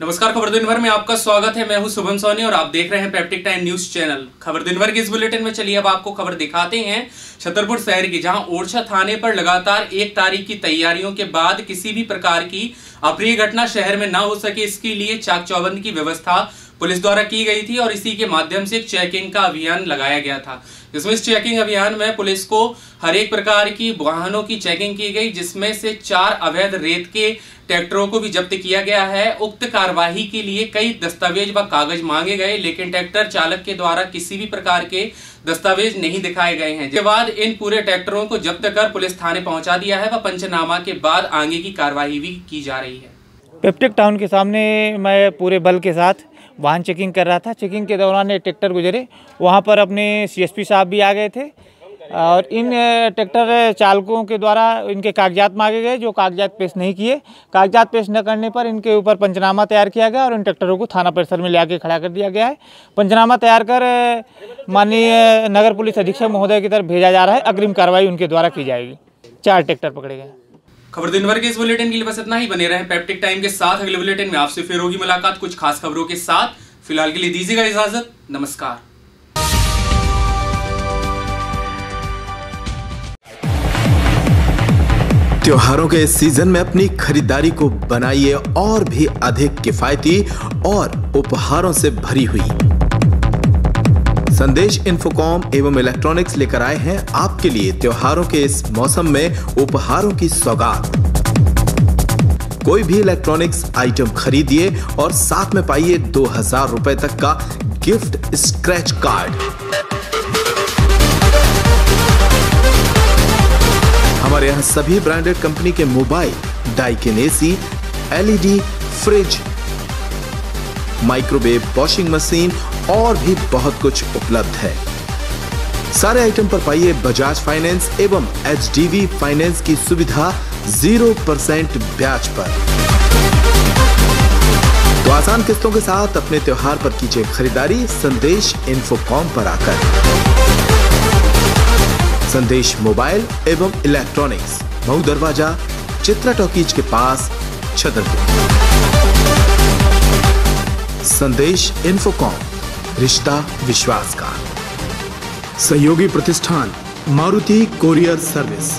नमस्कार, खबर दिन भर में आपका स्वागत है। मैं हूँ शुभम सोनी और आप देख रहे हैं पैप्टिक टाइम न्यूज़ चैनल खबर दिन भर के इस बुलेटिन में चलिए, अब आपको खबर दिखाते हैं छतरपुर शहर की, जहाँ ओरछा थाने पर लगातार एक तारीख की तैयारियों के बाद किसी भी प्रकार की अप्रिय घटना शहर में न हो सके, इसके लिए चाक चौबंद की व्यवस्था पुलिस द्वारा की गई थी और इसी के माध्यम से चेकिंग का अभियान लगाया गया था। जिसमें इस चेकिंग अभियान में पुलिस को हर एक प्रकार की वाहनों की चेकिंग की गई, जिसमें से चार अवैध रेत के ट्रैक्टरों को भी जब्त किया गया है। उक्त कार्यवाही के लिए कई दस्तावेज़ व कागज़ मांगे गए, लेकिन ट्रैक्टर चालक के द्वारा किसी भी प्रकार के दस्तावेज़ नहीं दिखाए गए हैं। जिसके बाद इन पूरे ट्रैक्टरों को जब्त कर पुलिस थाने पहुँचा दिया है व पंचनामा के बाद आगे की कार्यवाही भी की जा रही है। पेप्टिक टाउन के सामने मैं पूरे बल के साथ वाहन चेकिंग कर रहा था। चेकिंग के दौरान एक ट्रैक्टर गुजरे, वहाँ पर अपने सीएसपी साहब भी आ गए थे। और इन ट्रैक्टर चालकों के द्वारा इनके कागजात मांगे गए, जो कागजात पेश नहीं किए। कागजात पेश न करने पर इनके ऊपर पंचनामा तैयार किया गया और इन ट्रैक्टरों को थाना परिसर में ले खड़ा कर दिया गया है। पंचनामा तैयार कर माननीय नगर पुलिस अधीक्षक महोदय की तरफ़ भेजा जा रहा है। अग्रिम कार्रवाई उनके द्वारा की जाएगी। चार ट्रैक्टर पकड़े गए। खबर दिन भर के इस बुलेटिन के लिए बस इतना ही। बने रहे पैप्टिक टाइम के साथ। अगले बुलेटिन में आपसे फिर होगी मुलाकात। कुछ खास खबरों के साथ। फ़िलहाल के लिए दीजिएगा इजाज़त। नमस्कार। त्योहारों के इस सीज़न में अपनी खरीदारी को बनाइए और भी अधिक किफायती और उपहारों से भरी हुई। संदेश इन्फोकॉम एवं इलेक्ट्रॉनिक्स लेकर आए हैं आपके लिए त्योहारों के इस मौसम में उपहारों की सौगात। कोई भी इलेक्ट्रॉनिक्स आइटम खरीदिए और साथ में पाइए दो हज़ार रुपए तक का गिफ्ट स्क्रैच कार्ड यहाँ सभी ब्रांडेड कंपनी के mobile, Daikin AC LED fridge, microwave washing machine और भी बहुत कुछ उपलब्ध है। सारे आइटम पर पाइए बजाज फाइनेंस एवं एच फाइनेंस की सुविधा ज़ीरो परसेंट ब्याज पर। तो आसान किस्तों के साथ अपने त्योहार पर कीजिए खरीदारी, संदेश इन्फोकॉम पर आकर। संदेश मोबाइल एवं इलेक्ट्रॉनिक्स, मऊ दरवाज़ा, चित्रा टॉकीज के पास, छतरपुर। संदेश इन्फोकॉम, रिश्ता विश्वास का। सहयोगी प्रतिष्ठान, मारुति कोरियर सर्विस।